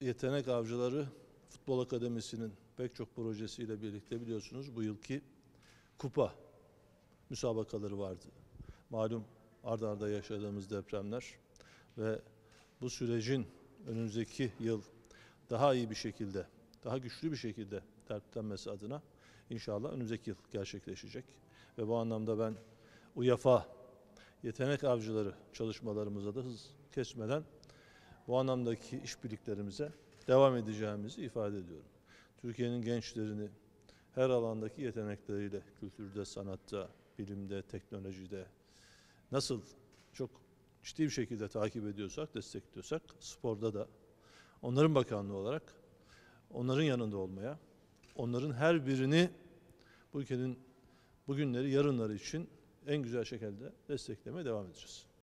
Yetenek Avcıları Futbol Akademisi'nin pek çok projesiyle birlikte biliyorsunuz bu yılki kupa müsabakaları vardı. Malum arda arda yaşadığımız depremler ve bu sürecin önümüzdeki yıl daha iyi bir şekilde, daha güçlü bir şekilde tertiplenmesi adına inşallah önümüzdeki yıl gerçekleşecek. Ve bu anlamda ben UEFA yetenek avcıları çalışmalarımıza da hız kesmeden bu anlamdaki işbirliklerimize devam edeceğimizi ifade ediyorum. Türkiye'nin gençlerini her alandaki yetenekleriyle, kültürde, sanatta, bilimde, teknolojide nasıl çok ciddi bir şekilde takip ediyorsak, destekliyorsak sporda da onların bakanlığı olarak onların yanında olmaya, onların her birini bu ülkenin bugünleri, yarınları için en güzel şekilde desteklemeye devam edeceğiz.